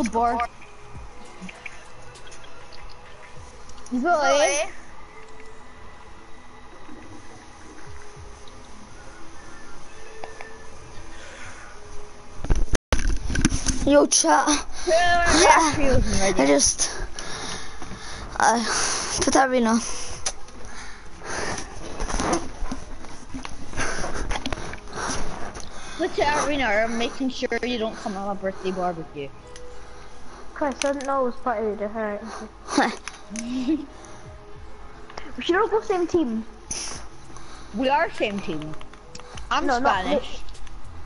a bar. Zoe. Yo, chat. I I just. Uh, put that arena. Put the arena, I'm making sure you don't come on my birthday barbecue. Chris, I didn't know it was part of the hurt. we should all go same team. We are same team. I'm No, Spanish.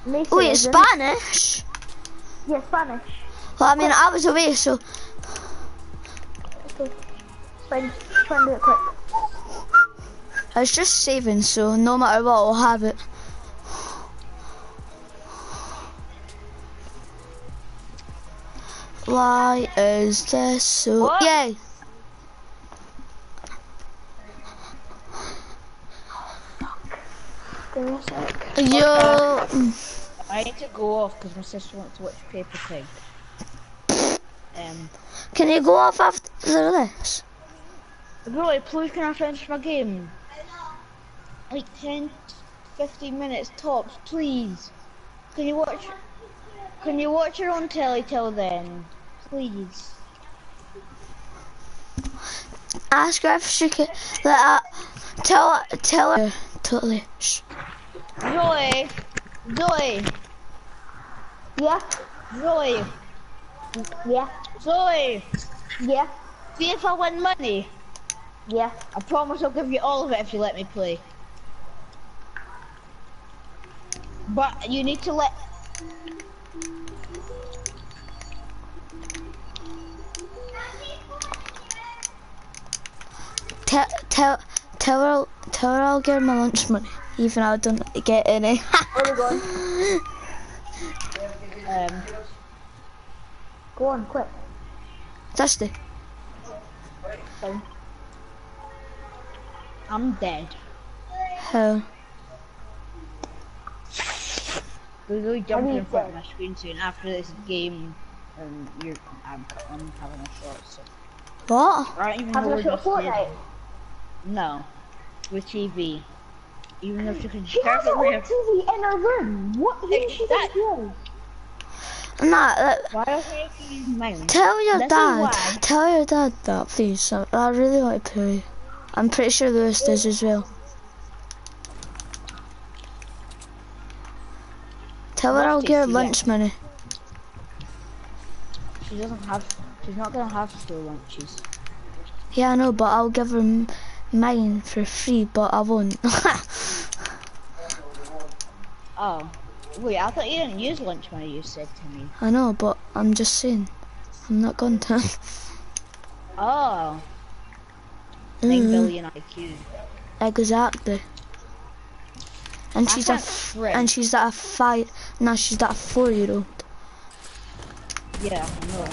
Isn't. Spanish? Yeah, Spanish. Well, I mean, I was away, so. Okay. Try and do it quick. I was just saving, so no matter what, I'll have it. Why is this so? What? Yay! Give me a sec. Yo! I need to go off because my sister wants to watch Peppa Pig. Um, Can you go off after this? Roy, please can I finish my game? Like 10, 15 minutes tops, please. Can you watch? Can you watch your own telly till then, please? Ask her if she can. Let her, tell her. Tell her. Totally. Shh. Zoe, Zoe, Yeah, Zoe, yeah, Zoe. yeah, See if I win money. yeah. I promise I'll give you all of it if you let me play. But you need to let. Tell tell tell her. Tell her I'll give her my lunch money, even though I don't get any. Where we going? Um, Go on, quick. Dusty. fine. I'm dead. How? We're going to jump in front of my screen soon. After this game, um, you're, I'm, I'm having a short. So What? I don't even Having know a where short this is. Fortnite. No, with TV. Even if you can She has it perfectly on have. TV in her room. What? Who did she That- think she was? Nah, let, Why don't you use tell your This dad. Tell your dad that, please. I, I really want to play. I'm pretty sure Lewis does as well. Tell her I'll get give her yeah. lunch money. She doesn't have. She's not gonna have school lunches. Yeah, I know, but I'll give her m- mine for free, but I won't. Oh, wait. I thought you didn't use lunch money. You said to me. I know, but I'm just saying. I'm not going to. Oh. Nine Mhm. billion IQ. Exactly. And she's a swim. and she's at a five. No, she's at a four year old. Yeah, I know.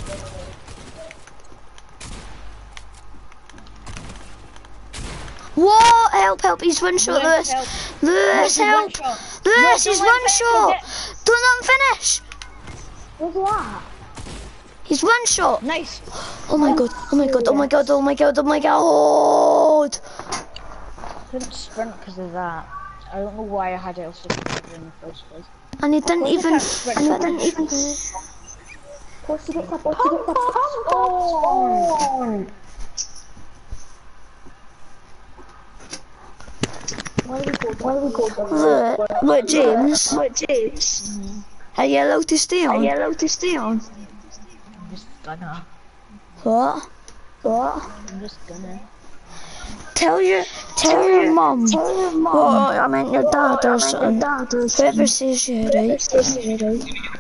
Whoa! Help! Help! He's one shot, Lewis, Lewis. help. Lewis, Lewis, help! one shot. Lewis, No, he's don't let him get- Don't let him finish. Where's he at? He's one shot. Nice. Oh my god! Oh my god! Oh my god! Oh my god! Oh my god! Couldn't sprint because of that. I don't know why I had it also in the first place. And he didn't even. And he didn't even. Supposed to get the supposed to get the pom Where do we go? Where do we go? Look, look, James. Look, James. Are you allowed to stay on? Are you allowed to stay on? I'm just gonna. What? What? I'm just gonna. Tell your, tell your mum. Tell your mum. Well, I meant your dad or something. Whoever says you right.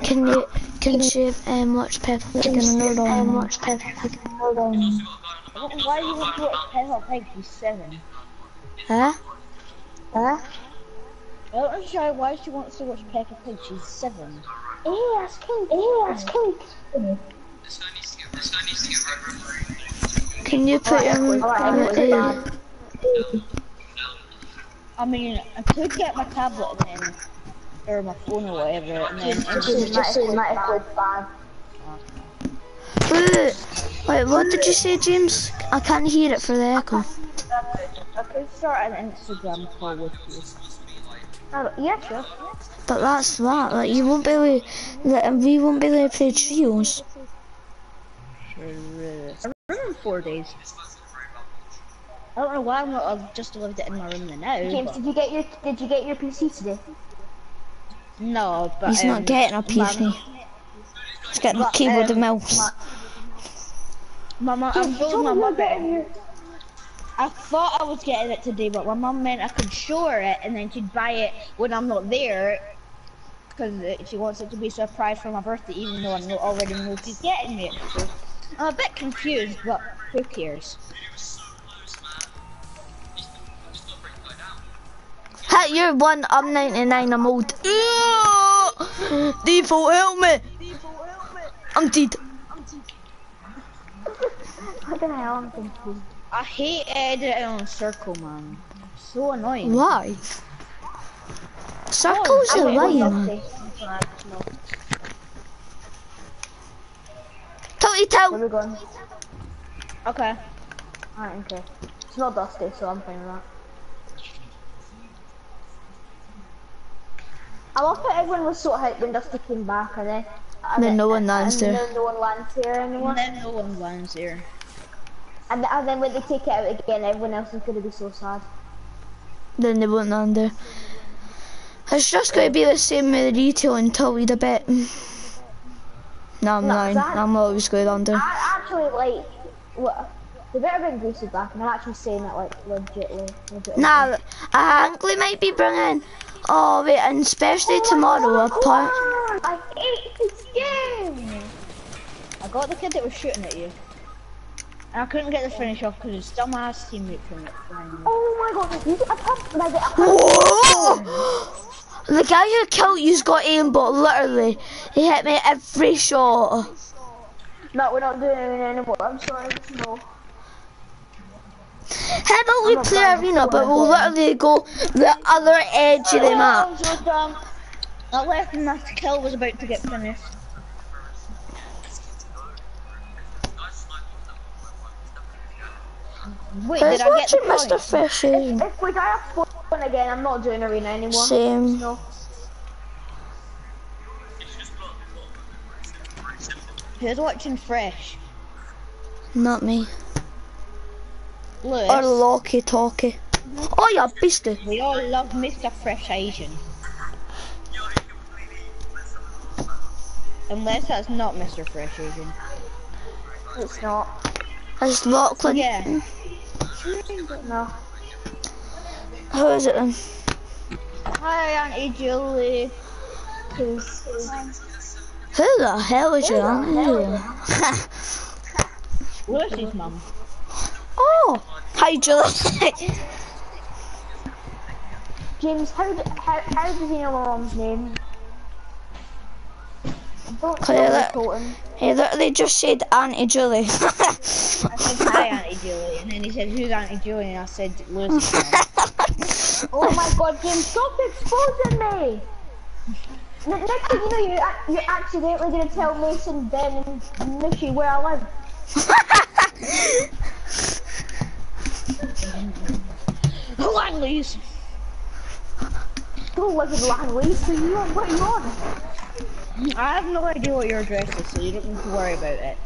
Can you, can you um, watch Peppa Pig and another one? Watch Peppa Pig and another one. I don't know why you want to watch Peppa Pig. She's seven. Huh? Huh? I don't understand why she wants to watch Peppa Pig. She's seven. Hey, ask Kate. Hey, ask Kate. Can you put him Alright, in alright, the I mean, I could get my tablet and then, or my phone or whatever, and then Just say, just say, not a good fan. Wait, wait, what did you say, James? I can't hear it for the echo. I could start an Instagram call with you. Oh, yeah, sure. But that's that. Like you won't be able, to- like, we won't be able to play trios. Sure. I'm in four days. I don't know why I'm not. I've just left it in my room now. James, but- did you get your did you get your PC today? No, but He's um, not getting a PC. Mum, He's getting a keyboard um, and mouse. Mama, I'm you told told my me mum you're getting that your I thought I was getting it today, but my mum meant I could show her it and then she'd buy it when I'm not there. Because she wants it to be a surprise for my birthday, even though I know, already know she's getting me it. So I'm a bit confused, but who cares? Hit your one, I'm 99, I'm old. Ugh! Default, help me! I'm dead. what the hell I'm thinking. I hate editing on circle, um man. So annoying. Why? Circles Oh, are wait, lying, man. No. Totally Where tell. are we going? Okay. Alright, okay. It's not dusty, so I'm fine with that. I love how everyone was so hyped when Dusty came back and then and Then no one lands and there. then no one lands here anymore. And then no one lands here. And, and then when they take it out again, everyone else is going to be so sad. Then they won't there. It's just going to be the same with retail until we debate. No, I'm No, lying. I'm always going under. I actually like what the better bring Greasy back, and I'm actually saying that like legitly. legitly. Nah, I think we might be bringing. Oh wait, and especially Oh tomorrow. God, part. I hate this game. I got the kid that was shooting at you. And I couldn't get the finish off because his dumbass teammate from it. Oh my god, you get a pump, like a pump. The guy who killed you's got aimbot. Literally, he hit me every shot. No, we're not doing it anymore. I'm sorry, no. How about we play arena, but we'll literally go the other edge of the oh, map. Oh, so dumb. I left and that kill was about to get finished. Wait, Let's did I get watch the it, Mr. point? Fishy. If we die a phone again, I'm not doing arena anymore. Same. No. Who's watching Fresh? Not me. Lewis. Or Locky Talkie. Oh, yeah, beastie. We all love Mr. Fresh Asian. Unless that's not Mr. Fresh Asian. It's not. That's Lachlan. Yeah. No. Who is it then? Hi, Auntie Julie. Who's, Who the hell is your auntie? Lewis's mum. oh, hi Julie. James, how, d- how, how does he know my mum's name? Don't Cause tell me, that- Colton. he literally just said Auntie Julie. I said, hi, Auntie Julie. And then he said, who's Auntie Julie? And I said, Lewis's mum. Oh my god, James, stop exposing me! N- Next thing you know, you're, you're accidentally going to tell Mason, Ben, and Nishi where I live. Langley's. Don't live in Langley, so you on, what are you on? I have no idea what your address is, so you don't need to worry about it.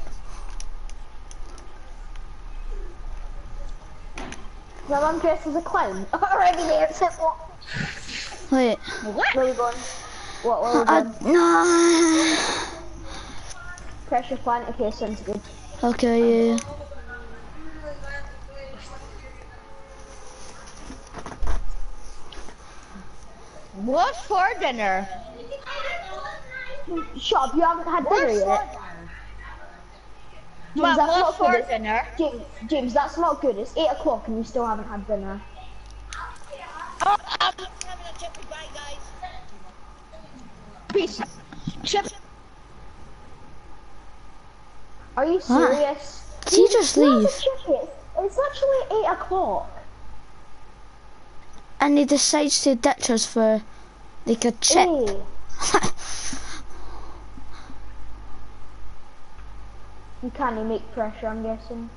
My mum dressed as a clown. Already there, it's what? Wait. What? Where are we going? What, where are we I, uh, going? no. Pressure plant, okay, sounds good. Okay, yeah. What's for dinner? Shut up, you haven't had dinner What's for yet. dinner? James, Mum, that's not for good. dinner? James, James, that's not good. It's 8 o'clock and you still haven't had dinner. Oh, I'm having a chip bite, guys. Peace. Chip. Are you serious? Did he just Where's leave? the? It's actually 8 o'clock. And he decides to ditch us for like a chip. Hey. You can't make pressure, I'm guessing.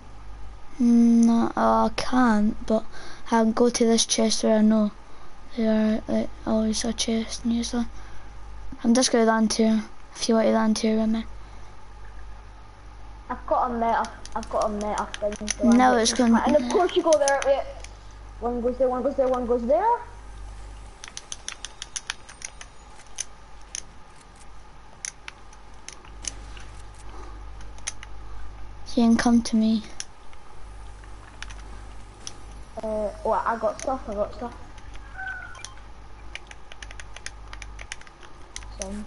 Mm, No, oh, I can't, but I can go to this chest where I know there are like always a chest usually. I'm just gonna land here if you want to land here with me. I've got a meta. I've got a meta thing. So Now I'm it's gonna- And of course you go there. Wait. One goes there. One goes there. One goes there. Can come to me. Uh, oh, I got stuff. I got stuff. Send.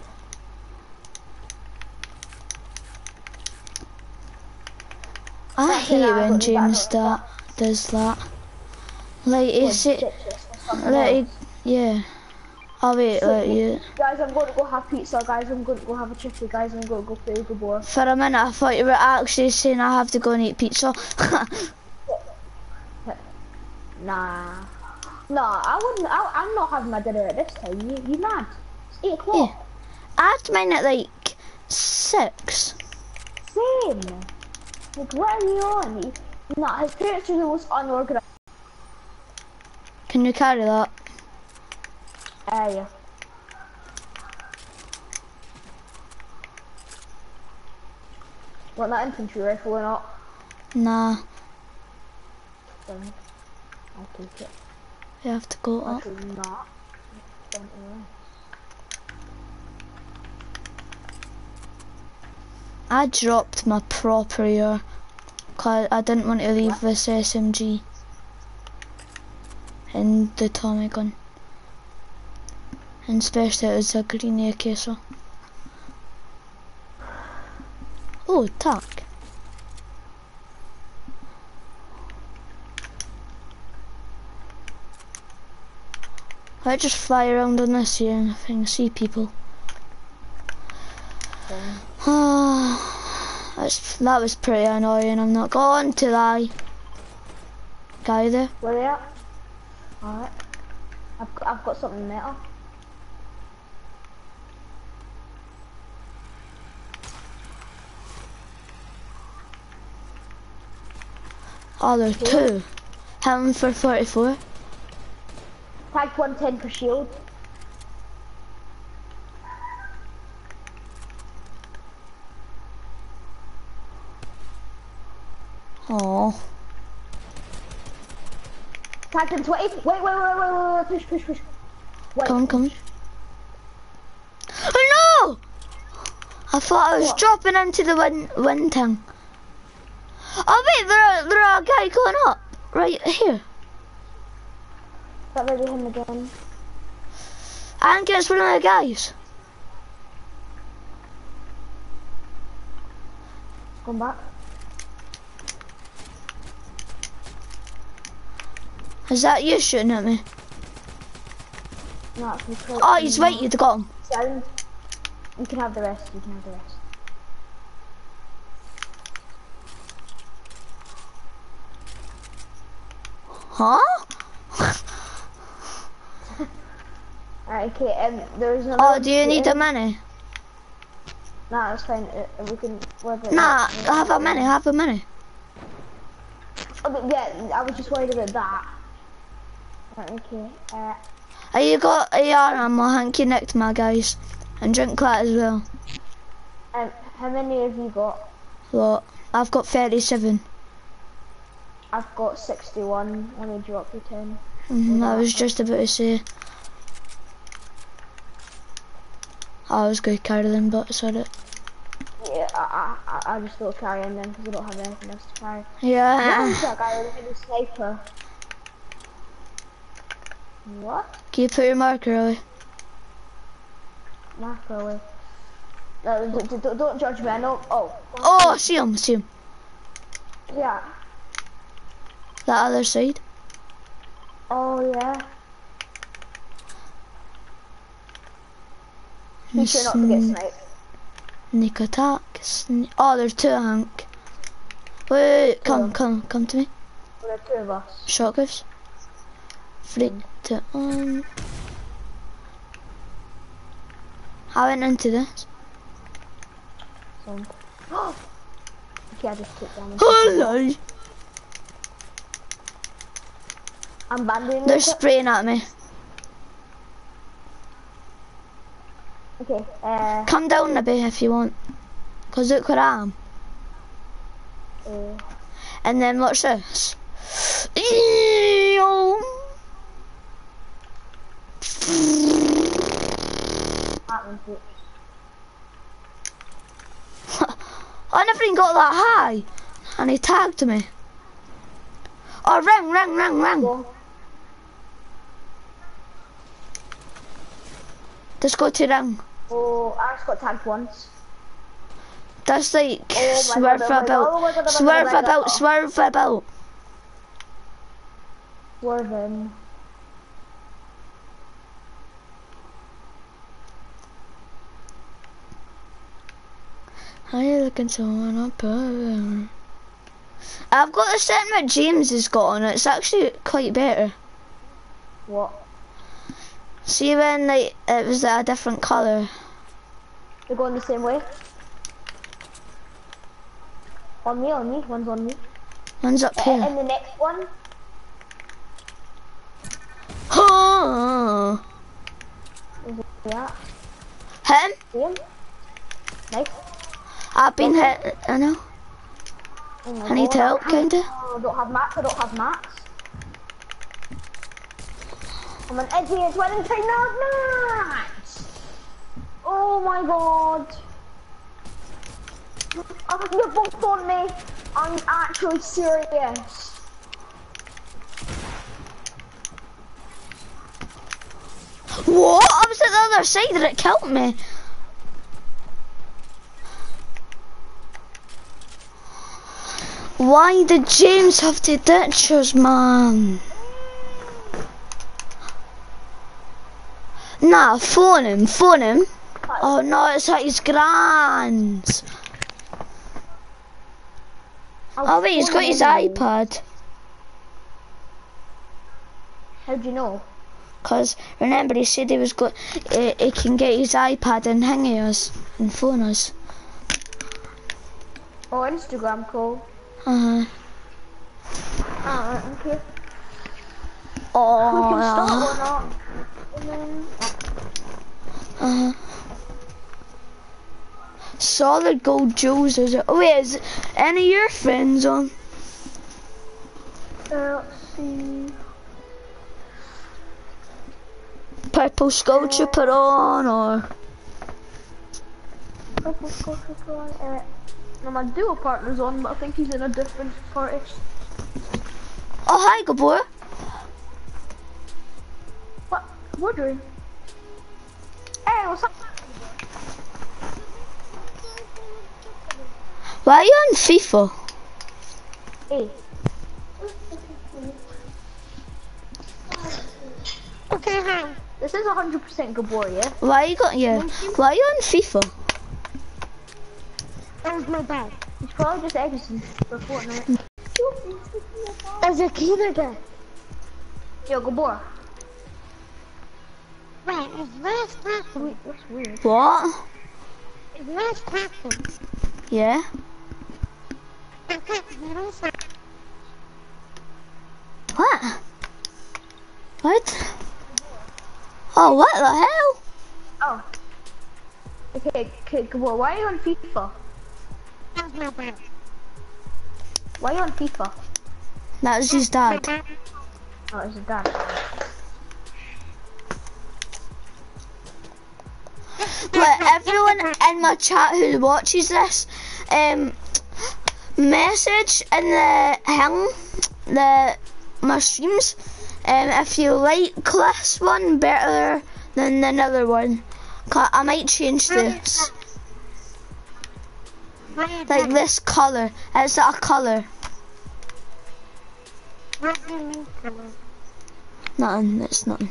I That's hate when James that's that does that. Like he Well, shit, shit, like he, yeah. Oh wait, like you. Guys, I'm going to go have pizza. Guys, I'm going to go have a chippy. Guys, I'm going to go play Gabor. For a minute, I thought you were actually saying I have to go and eat pizza. Nah. Nah, I wouldn't. I, I'm not having my dinner at this time. You, you mad? It's eight o'clock. I had mine at like six. Same. Like, what are you on? Nah, his parents are the most unorganized. Can you carry that? Ah, area. Want that infantry rifle or not? Nah, Then I'll take it. you have to go up. Not. I dropped my proper year cause I didn't want to leave this SMG and the Tommy gun. And especially it was a green AK so. Oh, tack. I just fly around on this here and I can see people. Ah, that's, that was pretty annoying. I'm not going to lie. Guy there. Where they at? Alright. I've I've got something metal. Oh, there's two. Him for 44. Tag 110 for shield. Oh, Tagged in 20. Wait, wait, wait, wait, wait, wait, push, push, push. Wait. come come. Oh no! I thought I was What? dropping into the wind, wind thing. Oh wait, there are, there are a guy going up. Right here. That maybe him again. I think it's one of the guys. Come back. Is that you shooting at me? No. Oh, he's right, you've got him. Sound. You can have the rest. You can have the rest. Huh? Alright, okay, um, there's another. Oh, do you need a mini? Nah, that's fine. Uh, uh, we can. Work it Nah, out. have a mini, have a mini. Oh, but yeah, I was just worried about that. Okay. Uh, Oh, you got a AR ammo, Hank, you nicked my guys. And drink that as well. um, how many have you got? What? I've got 37. I've got 61. Let me drop you 10. Mhm, I was just about to say. I was going to carry them, but I said it. Yeah, I, I, I- I just don't carry them because I don't have anything else to carry. Yeah. Who's that guy with the sniper? What? Can you put your marker away? Marker away. No, d- d- d- don't judge me. I know. Oh. Oh, I see him, I see him. Yeah. That other side. Oh yeah. Make sure not to get Sn- sniped. Sneak attack. Sne oh, there's two, Hank. Wait, wait, wait, come, come, come to me. There are two of us. Shotguns. Flick to on. I went into this. So. Okay, I just took damage. Hello. I'm banding They're spraying at me. Okay, uh, Come down a bit if you want. Cause look where I am. uh, And then watch this. I never even got that high. And he tagged me. Oh, ring, ring, ring, ring. Just go to ring. Oh, I just got tagged once. That's like Oh, oh swerve God, oh my God, about, oh my God, oh my God, oh swerve about, swerve about. Swerving. Are you looking so on I've got the setting that James has got on it. It's actually quite better. What? See when like it was a different colour. They're going the same way. On me, on me, one's on me. One's up Uh, here. and the next one, Huh. yeah, him. him? Nice. I've been hit. I know. Oh I need God, help, kinda. Oh, I don't have mats, I don't have mats. I'm an idiot when I'm trying not mats! Oh my god. Oh, you're both on me. I'm actually serious. What? I was at the other side and it killed me. Why did James have to ditch us, man? Nah, phone him, phone him. Oh no, it's at his grand's. Oh wait, he's got his iPad. How do you know? Cause remember he said he was go he, he can get his iPad and hang us and phone us. Oh, Instagram call. Uh huh. Ah, okay. Oh. We can yeah. start or not. And then, Uh huh. Solid gold jewels is it? Oh wait, is any of your friends on? uh, let's see. Purple Skull Trooper on or Purple Scorpio on. Uh, no, my duo partner's on, but I think he's in a different party. Oh hi Gabor. What? We're doing. Hey, what's up? Why are you on FIFA? Hey. Okay, hi. This is 100% Gabor, yeah? Why you got yeah? Why are you on FIFA? That was my bag. It's probably just Edison for Fortnite. There's a there. Yo, Gabor. Right, it's last. Wait, that's weird. What? Last person. Yeah. What? What? Oh, what the hell? Oh. Okay, okay, Gabor, why are you on FIFA? Why are you on FIFA? That was his dad. Oh, it's your dad. But everyone in my chat who watches this, um, message in the hang the my streams. Um, if you like this one better than the other one, I might change this. Like this color. It's a color. Nothing. It's nothing.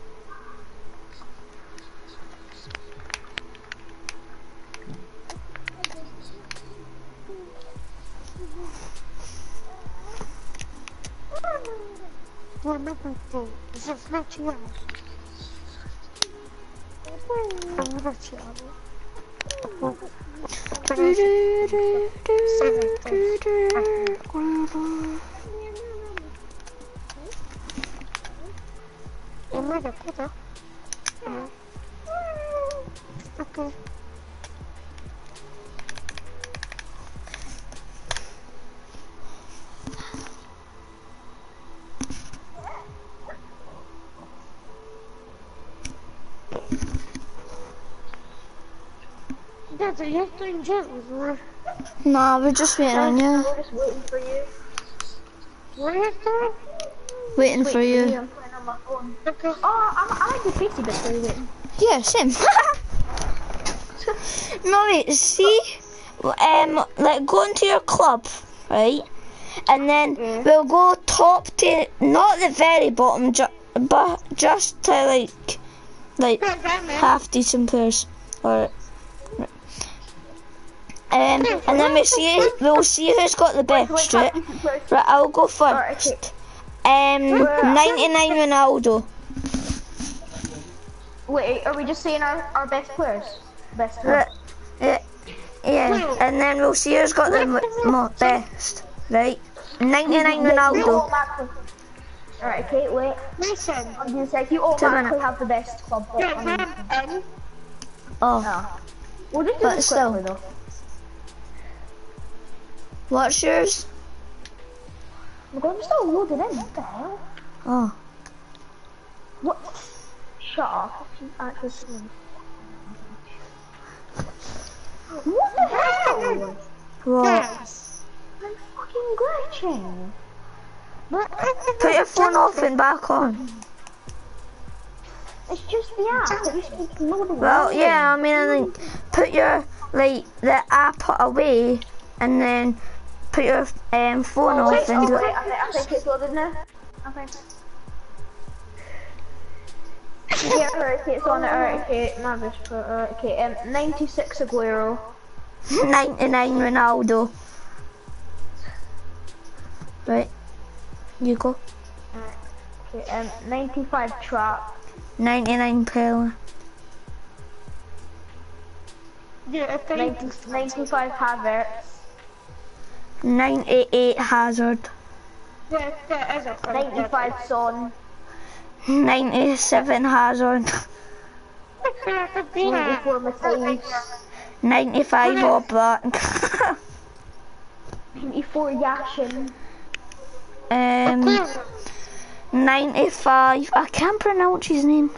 You're making things. This is not you. I'm not you. Okay. Dad, are you playing James? Or Nah, we're just waiting on you. We're just waiting for you. what are you doing? Waiting for you. I'm playing on my phone. Okay. Oh, I'm, I like the facey bit for you waiting. Yeah, same. Mommy, see, um, like go into your club, right? And then we'll go top to not the very bottom, ju- but just to like, like half decent players, or. Um, and then we see we'll see who's got the best, right? Right, I'll go first. Um, 99 Ronaldo. Wait, are we just saying our, our best players? Best players. Right. Yeah, yeah, and then we'll see who's got the mo- mo- best, right? 99 Ronaldo. Alright, okay, wait. Listen. I'm gonna say if you automatically have the best club. Yeah, I mean, um, Oh, no. We'll just do But this still. though. What's yours? My I'm still loading in. What the hell? Oh, What? Shut up. Actually. What the hell? what? yes. I'm fucking glitching. Put your phone off and back on. It's just the app. Just loading. Well, yeah, I mean, I think put your like the app away, and then put your um phone Oh, wait, off and oh, do wait, it. I, think, I think it's loaded now. I think. Yeah, alright, okay, it's on it, alright, okay, Mavis, alright, okay, um, 96 Aguero, 99 Ronaldo. Right, you go. okay, um, 95 Trap, 99 Pele. Yeah, okay. 90, 95 Havertz, 98 Hazard. Yeah, a 95 Son, 97 Hazard. 94 Matthäus, 95 All Black. 94 Yashin, um, 95. I can't pronounce his name.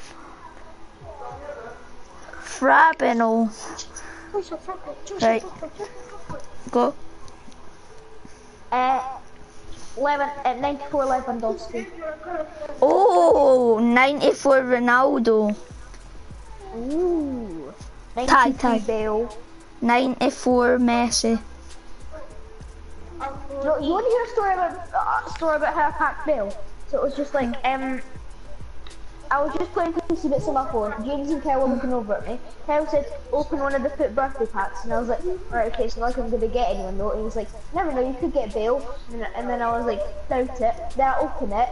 Frabino. Right. Go. Uh, 11, uh, 94 Lewandowski, Oh, 94 Ronaldo. ooh, Tie, tie. Bale, 94 Messi. No, you want to hear a story about uh, story about how I packed Bale? So it was just like um, I was just playing PC bits on my phone. James and Kyle were looking over at me. Kyle said, "Open one of the foot birthday packs," and I was like, "Alright, okay, so like I'm gonna get anyone though." And he was like, "Never know, you could get Bale." And, and then I was like, "Doubt it." Then I open it,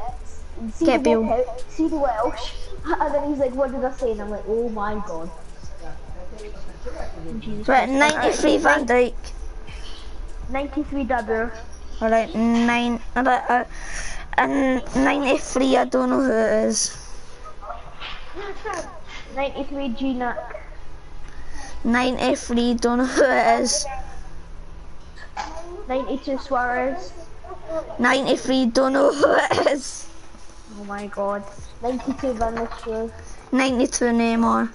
see Get the Bale. see the Welsh, and then he's like, "What did I say?" And I'm like, "Oh my god." Jesus Right, Christ. 93 Van Dijk. 93 W. Alright, 9. Alright, uh, and 93, I don't know who it is. 93 Gina. 93, don't know who it is. 92 Suarez. 93, don't know who it is. Oh my god. 92 Van Nistelrooy. 92 Neymar.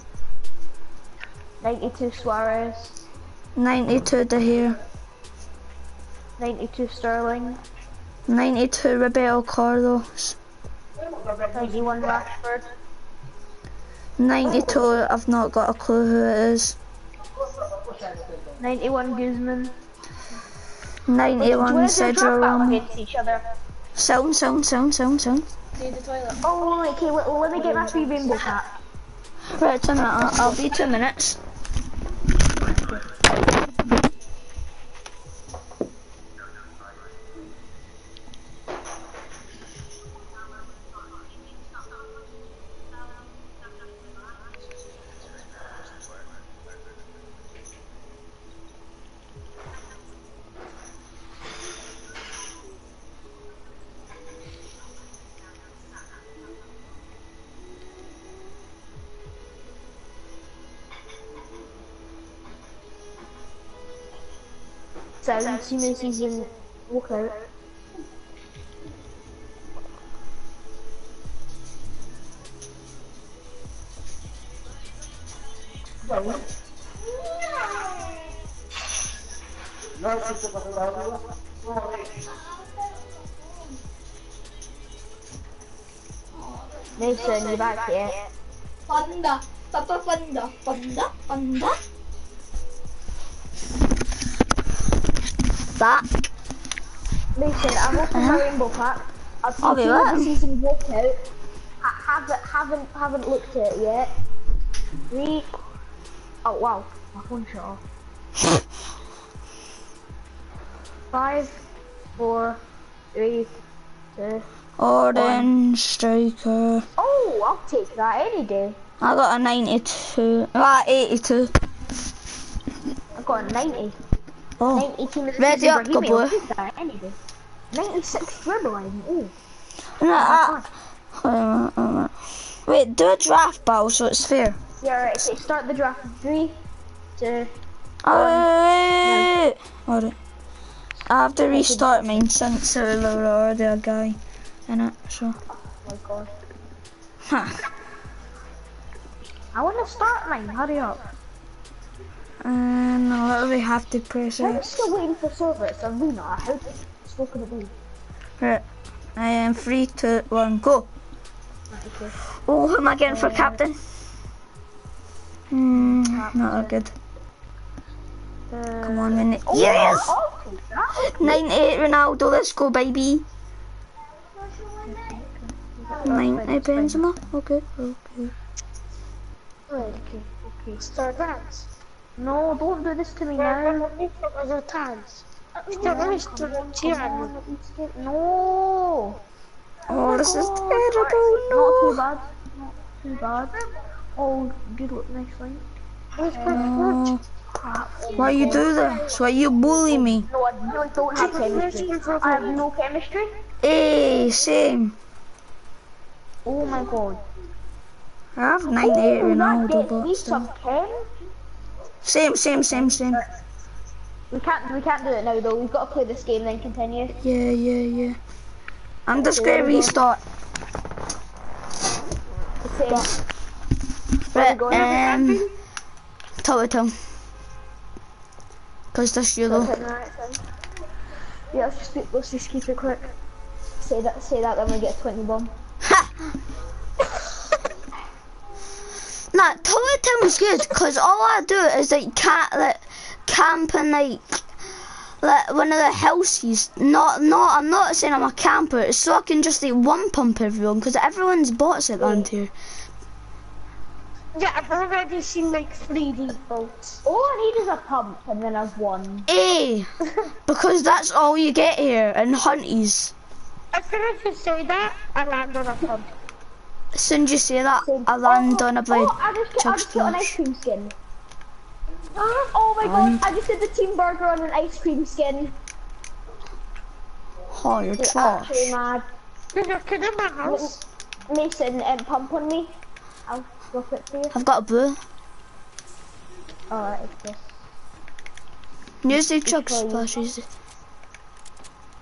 92 Suarez. 92 De Gea. 92 Sterling. 92 Roberto Carlos. 91 Rashford. 92, I've not got a clue who it is. 91 Guzman. 91 Do you want to do a Sergio draft battle Ramos. against each other? Sound, sound, sound, sound, sound. to the toilet. Oh, okay, let, let me get my free rainbow pack. Right, two minutes. I'll, I'll be two minutes. So, team of the season walkout. Mason, you back here? Panda. Papa Panda. Panda. Panda. Back. Mason, I'm opening my rainbow pack. I've seen team of the season walkout. Ha- haven't, haven't, haven't looked at it yet. Three. Oh wow, my phone shut off. Five, four, three, two. Orange striker. Oh, I'll take that any day. I got a 92. Ah, 82. I've got a 90. Oh. 90 team of the Ready season up, Brahimi, go I'll boy. take that 96 dribbling. Ooh. No, wait, a minute, wait, a minute. wait, do a draft battle so it's fair. Yeah, right. Okay, start the draft. Three, two. Oh, Alright. I have to restart mine since there was already a guy in it, so. Oh my god. Huh. I want to start mine. Hurry up. And I literally have to press it. I'm still waiting for service. Arena. I hope it's slow going to be? Right. I am three, two, one, go. Okay. Oh, who am I getting for captain? Hmm, not that good. Come on, minute. Oh, Yes! I'll take 98 Ronaldo, let's go, baby. 90 Benzema, okay, okay. Okay, okay. Start dance. No, don't do this to me We're now. going for other times. Start dance to the Come tyranny. on, No. Oh, oh this is God. terrible, Not too bad. Not too bad. Oh, good look, nice link. Let's go Oh, Crap. why you do this? Why you bully me? Oh, no, I really don't have chemistry. I have no chemistry. Hey, same. Oh my god. I have 98 Oh, that Ronaldo, gets me but still. some chem. Same, same, same, same. We can't, we can't do it now though. We've got to play this game then continue. Yeah, yeah, yeah. I'm just gonna restart. The same. Right, go. um, Tower Town. Cause that's yellow. Alright, then. Yeah, let's just, let's just keep it quick. Say that, say that, then we get a 20 bomb. Ha! nah, Tower Town's good, cause all I do is like cat like camp and like like one of the houses. Not not I'm not saying I'm a camper, it's so I can just like one pump everyone, cause everyone's bots at land here. Yeah, I've already seen like three defaults. All I need is a pump, and then I've won. Eh, because that's all you get here in hunties. Soon as you say that, I land on a pub. As soon as you say that, I land on a blade. Oh, I just, get, I Chug just got an ice cream skin. Oh my god, I just did the team burger on an ice cream skin. Oh, you're You're trash. actually mad. You kid in my house? Mason, um, pump on me. I'll drop it for you. I've got a blue. Alright, it's this. Use the chug play. splashes.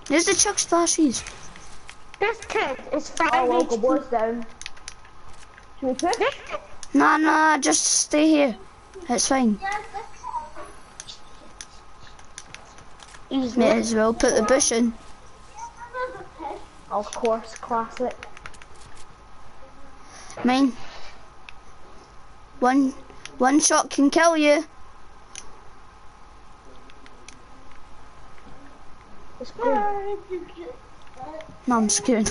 Use the chug splashes. This kid is Oh, five well, go HP. boys down. Should we push? Nah, nah, just stay here. It's fine. May as well put the bush in. Of course, classic. Mine. One, one shot can kill you. No, I'm scared.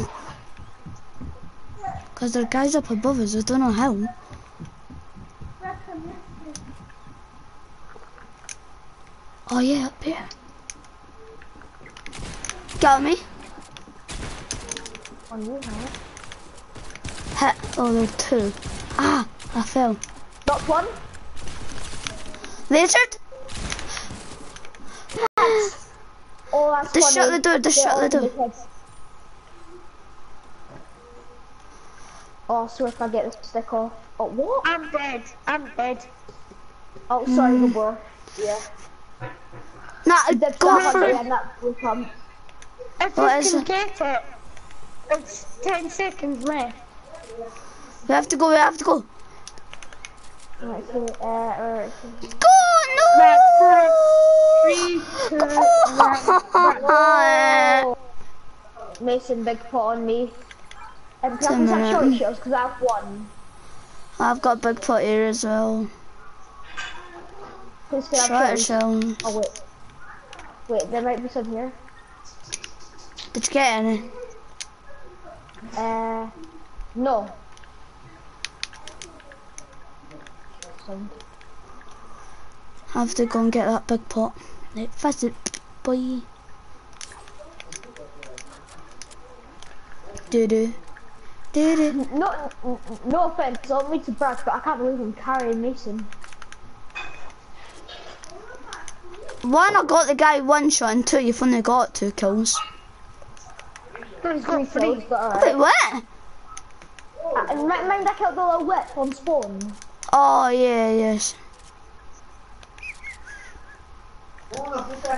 Because there are guys up above us, I don't know how. Oh yeah, up here. Got me. On you, huh? Oh, there are two. Ah, I fell. Knocked one. Lasered? Oh, that's Just funny. shut the door, just They're shut the door. In heads. Oh, so if I get the stick off. Oh, what? I'm dead. I'm dead. Oh, sorry, Mm. Gabor. Yeah. Nah, That's go that for one, it. yeah, that will come. If What you is can it? get it, it's 10 seconds left. We have to go, we have to go. Right, so, uh, alright. Go! No! Three, two, one. Mason, big pot on me. A can I have short shells? Because I have one. I've got big pot here as well. Please can I Short have shells? Oh, wait. Wait, there might be some here. Did you get any? Uh, no. Some. I have to go and get that big pot. Fast it, boy. Do do. Do do. No, no offense, I don't mean to brag, but I can't believe I'm carrying Mason. Why not got the guy one shot, and two, you've only got two kills. Three kills, but Wait, alright. what? Uh, and mi- mind I killed the little whip on spawn? Oh, yeah, yes.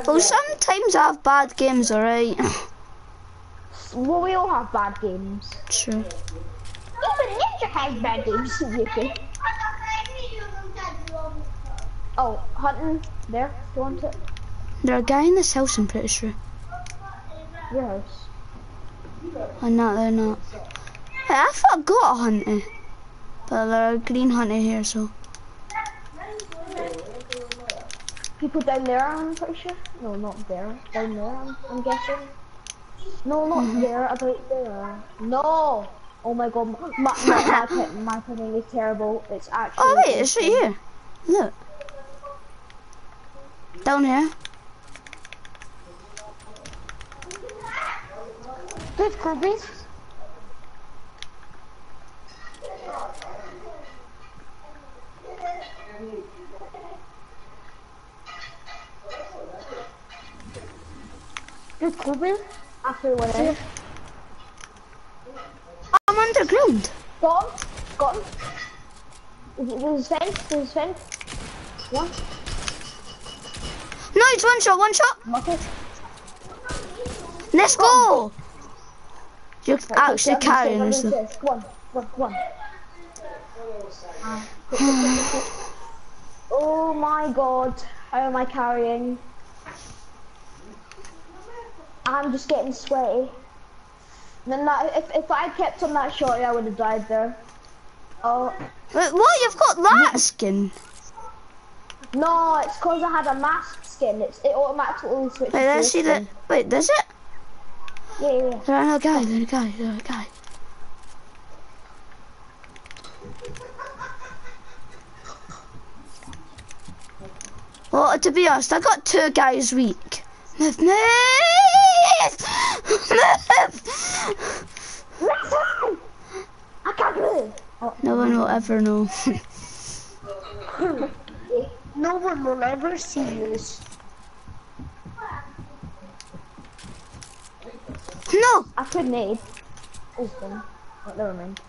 Well, sometimes I have bad games, alright. Well, we all have bad games. True. Oh, Even Ninja has bad games, Yuki. Oh, hunting. There, do you want it? There's a guy in this house, I'm pretty sure. Your house. I'm not, they're not. Hey, I thought I got a hunter. But there's a green hunter here, so. People down there, I'm pretty sure. No, not there. Down there, I'm, I'm guessing. No, not mm-hmm. there. About there. No. Oh my god, my, my, my, pin- my pinning is terrible. It's actually. Oh, wait, it's right here. Look. Down here. Good, Kobe. Good, Kobe. After the. I'm underground. Got him. Got him. There's fence. There's fence. One. No, it's one shot, one shot. Okay. Let's go. You're Right, actually carrying us. let me though. see. One. One. Oh my god. How am I carrying? I'm just getting sweaty. Then that, if, if I kept on that shot, I would have died there. Oh, Wait, what? You've got that skin? no, it's because I had a mask skin. It's, it automatically switches Wait, let's see that. Wait, does it? Yeah, yeah, yeah. There's another guy, there's a guy, there's a guy. Well, to be honest, I got two guys weak. Move, move! Move! I can't move. No one will ever know. No one will ever see this. no! I could need. Open. Oh, never mind.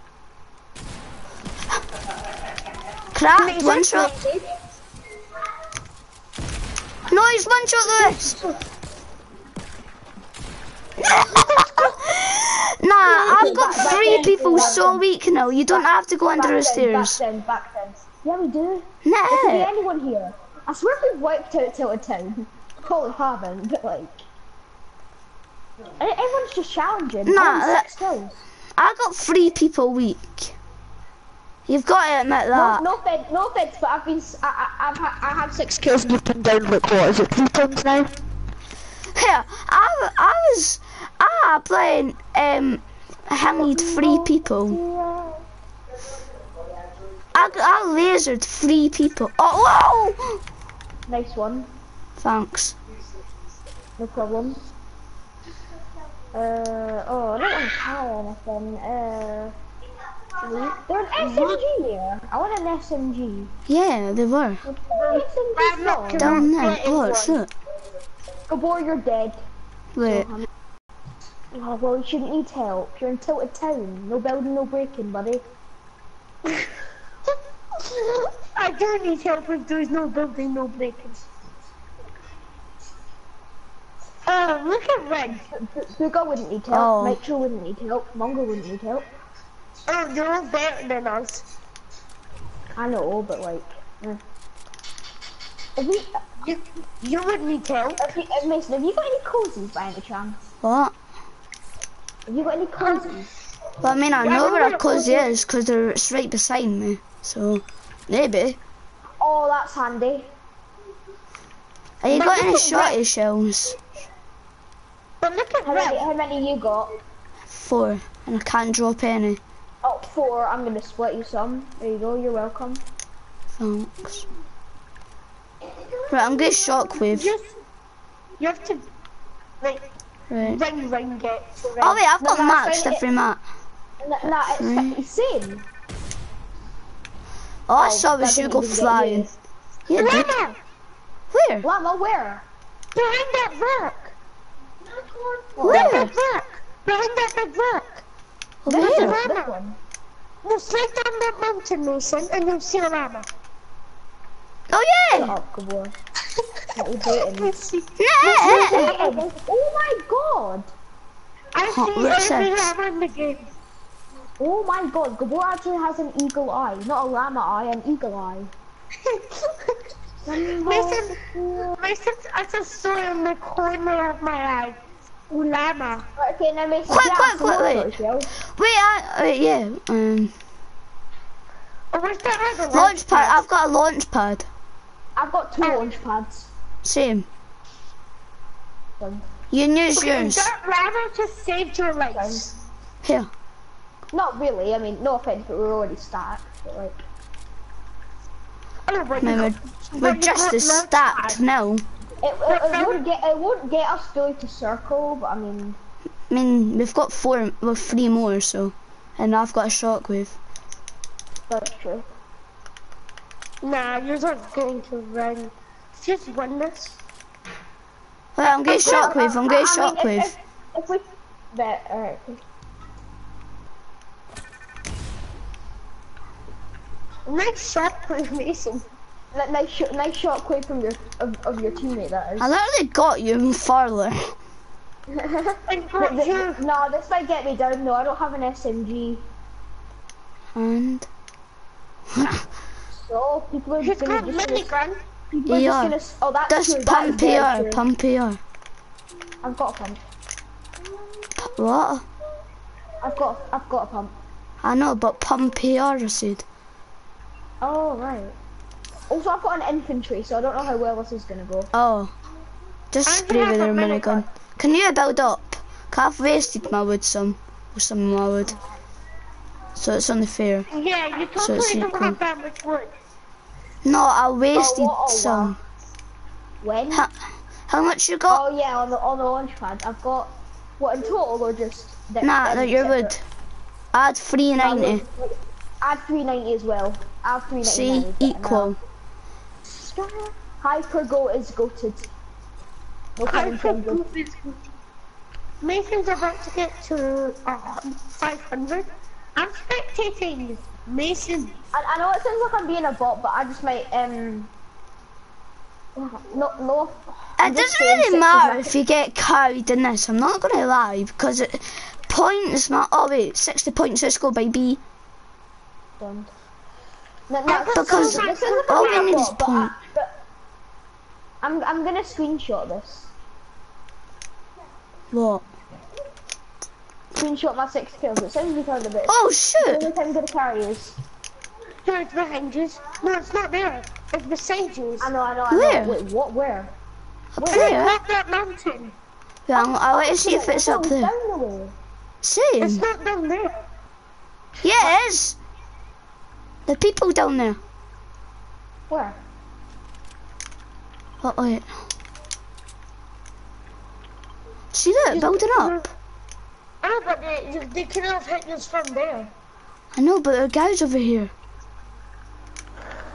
Cracked, one shot. No, he's one shot Lewis. Nah, I've got three people so weak now. You don't have to go under the stairs. Back stairs. then, back then. Yeah, we do. Nah. There could be Nah. anyone here. I swear we've wiped out Tilted Town. Probably haven't, but like. Everyone's just challenging. Nah, I want that- six. I got three people weak. You've got to admit No, that. no offense, no offense, but I've been, s- I, I, I've, ha- I have six kills and you've been down like what, is it three times now? Here, I, I was, I playing, um, I need three people. I, I lasered three people. Oh, whoa! Nice one. Thanks. No problem. Uh, oh, I don't want to carry anything. Uh, there's an SMG here. I want an SMG. Yeah, they were. SMG? Down there. Look, look. Gabor, you're dead. Wait. Oh, well, you shouldn't need help. You're in Tilted Town. No building, no breaking, buddy. I don't need help if there's no building, no breaking. Oh, look at Red. Bugha wouldn't need help. Oh. Nitro wouldn't need help. Mongo wouldn't need help. Oh, you're all better than us. I know, but like... Have we, You, you wouldn't need help. have you, uh, Mason, have you got any cozies by any chance? What? Have you got any cozies? Well, I mean, I Yeah, know I where a know cozy where- is because they're it's right beside me. So, maybe. Oh, that's handy. Have you But got any at shotty shells? But look at How many, how many you got? Four. And I can't drop any. Oh, four. I'm gonna split you some. There you go. You're welcome. Thanks. Right, I'm getting shockwave. Just, you have to, like, Right. ring ring it. to Red. Oh wait, I've got no, maxed find it. every map. N- Nah, it's Right. the same. All I Oh, saw was you go flying. Yeah. Llama! Where? Llama, where? Behind that rock! Where? That rock! Behind that big rock! Over This here. one, This one. No, slide down that mountain, Mason, and you'll see a llama. Oh yeah! up, good boy. What you dating? I see, Oh my god! I Huh, see what's every llama in the game. Oh my god, Gabor actually has an eagle eye. Not a llama eye, an eagle eye. Mason, Mason, I just saw in the corner of my eye. Ooh, llama. Okay, now Mason, Quick, get quick, out some quick, wait. sort of shells. Wait, I, wait, yeah. Um, Oh, where's that other one? launch pad. I've got a launch pad. I've got two Oh. launch pads. Same. You can use Okay, yours. that llama just saved your life. Here. Not really, I mean, no offense, but we're already stacked. But like, but No, we're, we're just as launch stacked pad. now. it, it, it won't get it won't get us fully to circle, but I mean, I mean, we've got four, well, three more, so. And I've got a shockwave. that's true. Nah, you're not going to run. Just win this. Wait, I'm getting oh, shockwave, I'm getting I- I mean, shockwave. If, if, if we, bet, alright. Nice shot, with Mason. N- Nice, sh- nice shot quick from your of, of your teammate. That is. I literally got you farther. And Th- got th- you. no, this might get me down. No, I don't have an SMG. And. So people are He's just gonna got just gonna, minigun. People are Yeah. just gonna. Oh, that's That's true. That is very pumpier, true. pumpier. I've got a pump. What? I've got. I've got a pump. I know, but pumpier, I said. Oh right. Also, I've got an infantry, so I don't know how well this is gonna go. Oh. Just I spray with a their minigun. minigun. Can you build up? 'Cause I've wasted my wood some. Or some of my wood. So it's only fair. Yeah, you So totally don't have that much wood. No, I wasted what? Oh, some. When? How, how much you got? Oh yeah, on the on the launch pad, I've got. What in total or just? the- nah, um, that your separate? wood. Add 390. Add 390 as well. Add three ninety. See, is better equal. now. Hyper Go is goated. No pun intended. Mason's about to get to uh, 500. I'm spectating Mason. I, I know it sounds like I'm being a bot, but I just might um. No, no. I'm It doesn't really matter if you get carried in this. I'm not gonna lie because it, points not. Oh wait, 60 points. Let's go, baby. not done. No, no, Because isn't all we need is bot, but, I, point. I'm I'm gonna screenshot this. What? Screenshot my six kills. It sounds retarded, but it's Oh the shoot! only time I'm gonna carry is. No, it's behind you. No, it's not there. It's beside you. I know, I know, I know. Where? Wait, what? Where? Up Where? there. Up that mountain. Yeah, I'm- I want to see if it's up there. Down the way. It's not down there. Yeah, it is. The people down there. Where? Oh, wait. See that, building up. Oh, but they, they, they could have hit us from there. I know, but there are guys over here.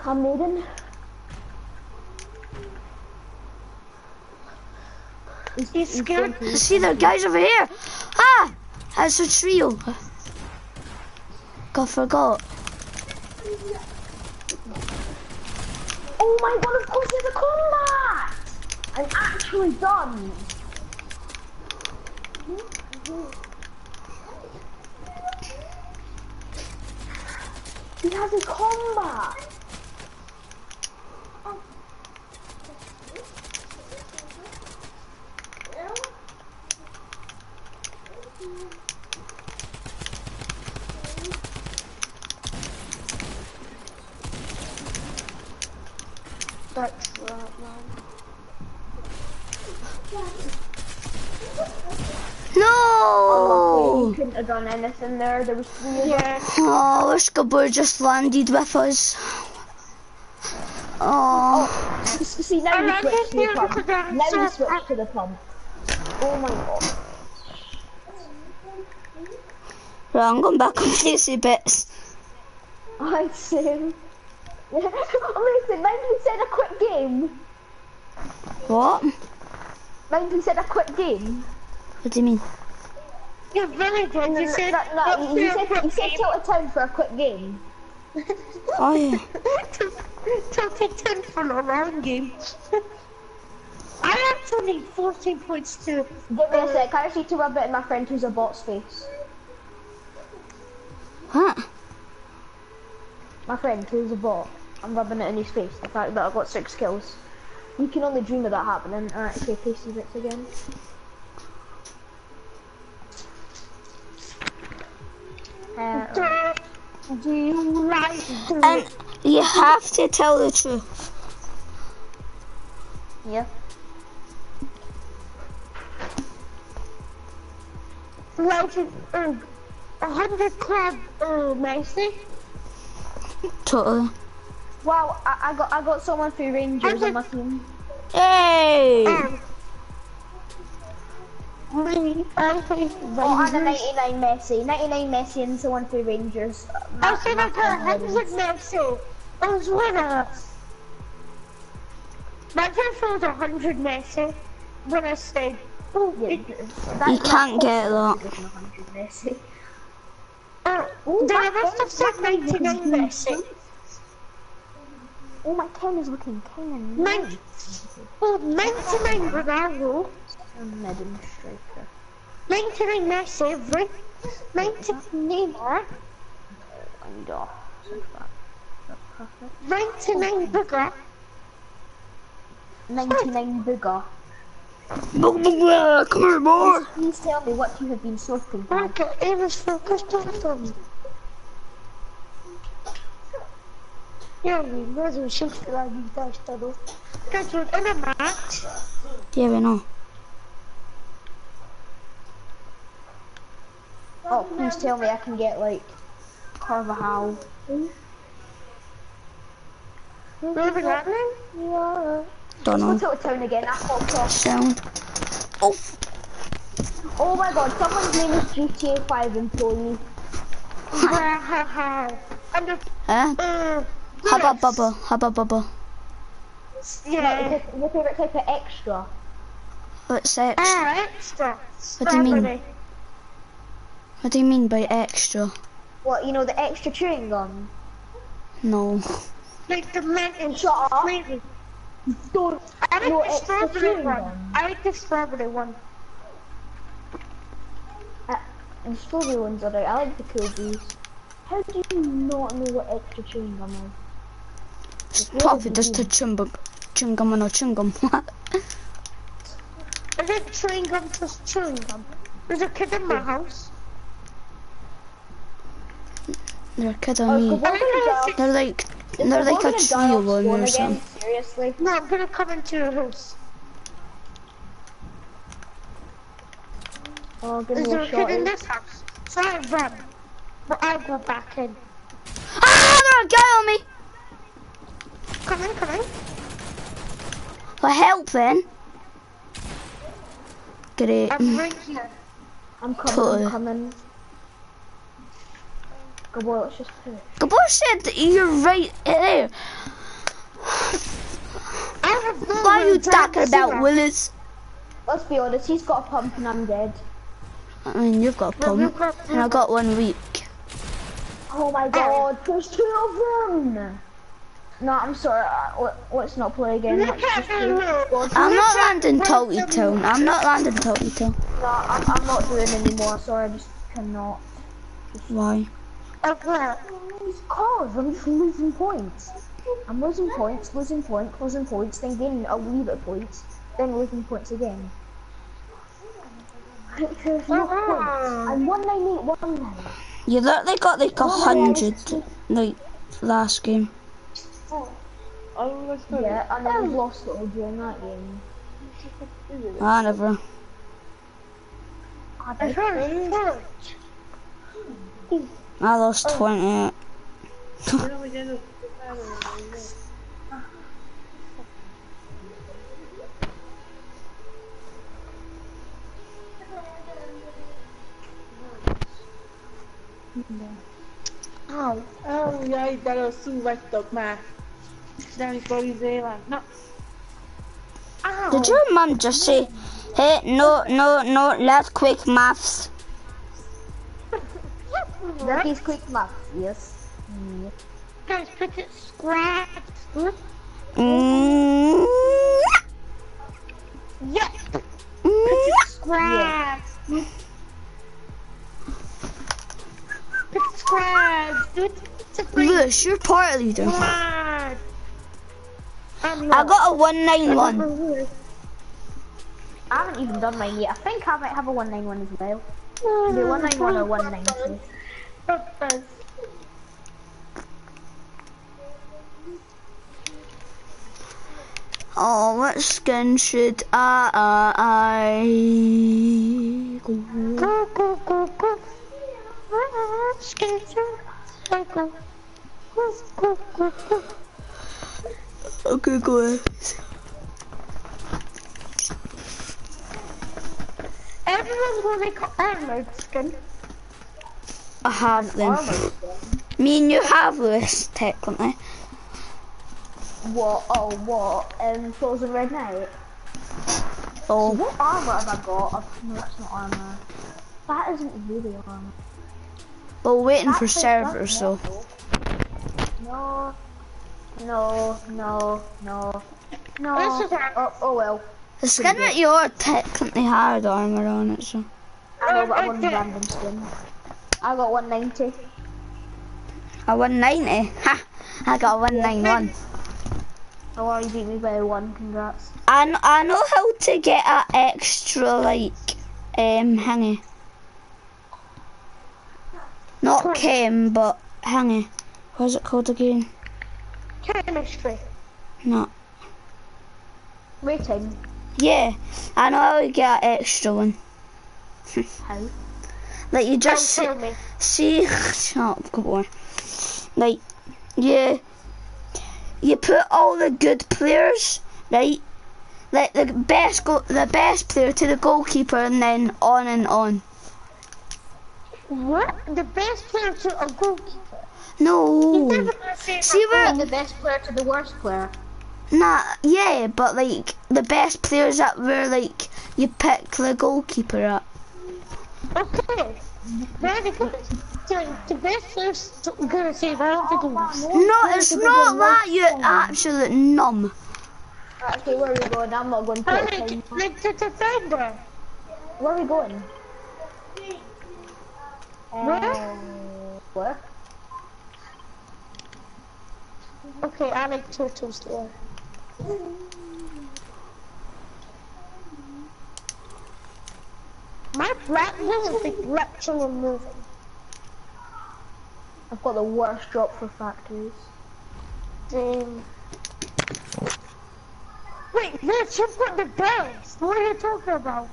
I'm Maiden. You scared? See, there are guys over here. Ah! That's a trio. God, forgot. Oh my god, of course there's a combat! I'm actually done. He has a combat. That's right, man. No! You couldn't have done anything there. There was three of Yeah. Oh, Whiskabur just landed with us. Oh, them. See, now I we like switch this to the pump. because I'm Now we switch to the pump. Oh my god. right, I'm going back on Casey bits. I see. Listen, 90% a quick game. What? 90% a quick game. What do you mean? You're very good. You said, No, no, "Let's you said, you said game." tilt a town for a quick game. Oh, yeah. Tilted 10 for a long game. I actually need 14 points to. Give me a uh, sec, I just need to rub it in my friend who's a bot's face. What? My friend who's a bot. I'm rubbing it in his face, the fact that I've got six kills. You can only dream of that happening. Alright, okay, pasty bits again. Do you like And you have to tell the truth. yeah. legend? Uh, a hundred club, uh, Macy? Totally. Wow, I, I got I got someone for Rangers on my team. Hey! Um, me, I think Oh, and a 99 Messi. 99 Messi and someone for Rangers. Uh, I Ma- said I got a hundred Messi. I was winner. Imagine if I was a hundred Messi when I said, oh, Yeah, You can't get that. possible, 100 Messi. uh, Ooh, then I my must have phone- said is 99 looking Messi. Oh, my pen is looking kind of Nine, nice. oh, 99 Ronaldo. Madden striker. 99 Messi, every 90 Neymar, And oh, so far. That's perfect. 99 Booker, 99 bigger. Come here, boy! Please tell me what you have been sorting for. Marco Evans focused on them. Ja, nie zo shit lagi daar staat op. Kijk, wat in een match. Yeah, we know. Oh, please tell me I can get like Carvajal. Moving happening? Yeah. Don't Let's know. go to a town again. I popped off. Sound. Oh, Oh my god, someone's name is GTA 5 employee. Ha ha ha. And the, eh? uh, Hubba bubba, hubba bubba. Yeah. Your, your favourite type of extra. What's X? Ah, extra. What do you mean? Strawberry. What do you mean by extra? What, you know, the extra chewing gum? No. Like the mint and Shut up. Don't. I like No the strawberry one. gum. I like the strawberry one. Uh, the strawberry ones are right. I like the cool breeze. How do you not know what extra chewing gum is? It's probably just a chewing chewing gum and a chewing gum. I think chewing gum just chewing gum. There's a kid in my house. They're kidding Oh, me. so what They're like, they're like a trio one or something. Seriously? No, I'm gonna come into your house. Oh, give Is there a a kid in this house? So I run. But I'll go back in. Ah, a guy on me. Come in, come in. For help then. Great. I'm right here. I'm coming, Totally. I'm coming. Go boy, let's just push. Gabor said that you're right there. I have no Why are you talking about see Willis? Let's be honest, he's got a pump and I'm dead. I mean, you've got a pump, and I got one week. Oh my god, there's two of them! No, I'm sorry, uh, let, let's not play again. Look Let's at just me, do- look. go- I'm not landing Tully Town. I'm not landing Tully Town. No, I'm, I'm not doing anymore, sorry, I just cannot. Why? Okay. Because I'm just losing points. I'm losing points, losing points, losing points, then gaining a wee bit of points, then losing points again. There's no points. I'm 1981 now. You literally got like a hundred, like last game. Yeah, and then we've lost it all during that game. Ah, ah, I never. I hmm. I lost twenty. Ow. Oh, jaj, de rosszul vagytok már. De amikor izé van. Na, Ow. Did your mom just say, "Hey, no, no, no, let's quick maths"? That is quick math, yes. yes. Guys, put it scratch. Mm, Yes. mm, Scratch. Put it scratch. Do it. It's a great Lewis, you're party leader. scratch. I'm I got a one nine one. I haven't even done mine yet. I think I might have a 191 as well. The 191 or 190. Purpose. Oh, what skin should I? I go? Go, go, go, go. Ah, Skater. Go, go. Go, go, go, go. Okay, go ahead. Everyone's gonna make an armored skin. I have them. Me and you have Lewis, technically. What? Oh, what? Um, Frozen Red Knight? Oh, What armor have I got? Oh, no, that's not armor. That isn't really armor. we're waiting for That's like- servers, so. No. No, no, no, no. This is our- Oh, oh well. The skin that you're technically had armor on it, so. I know, but I want a random skin. I got 190. A 190. Ha! I got 191. Oh, well, you beat me by one. Congrats. I, I know how to get a extra, like, um, hangy. Not chem, but hangy. What's it called again? Chemistry. No. Rating. Yeah, I know how to get an extra one. How? Like, you Don't just see, tell me. see shut up, good boy. Like, you, you put all the good players, right? Like the best go, the best player to the goalkeeper, and then on and on. What? The best player to a goalkeeper. No, see. Where, the best player to the worst player. nah, yeah, but like the best players that were like you pick the goalkeeper at. Okay. Very good. So the best players to gonna save all the goals. No, it's not that you absolute numb. Okay, where are we going? I'm not going to I play like, time. like the defender. Where are we going? Where? Um, where? Okay, I like turtles there. My black doesn't think lecture moving. I've got the worst drop for factories. Um, wait, Rich, you've got the best. What are you talking about?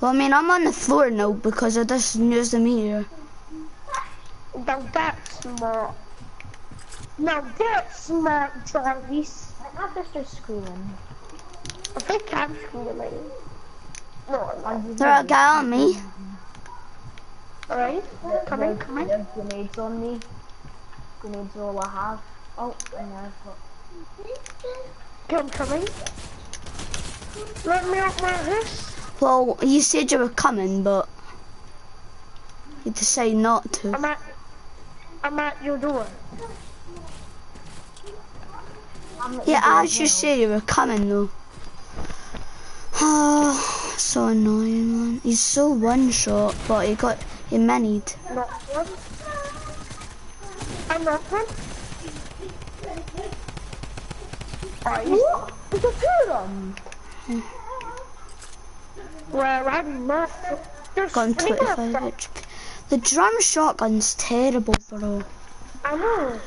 Well, I mean, I'm on the floor now because I just used the meter. now that's smart. Now that's smart, Travis. My sister's screaming. I think I'm screaming. No, a guy on me. Alright, come in, come in. Grenades on me. Grenades are all I have. Oh, and I've got Come, come in. Let me out my house. Well, you said you were coming, but you decided not to. I'm at, I'm at your door. Yeah, as you said you were coming though. Oh, so annoying, man. He's so one shot, but he got he manied. I'm not one. What? A two I'm not. Of 25. HP. The drum shotgun's terrible, bro. I know.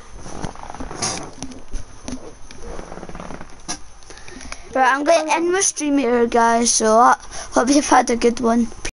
Right, I'm going to end my stream here, guys. So I hope you've had a good one.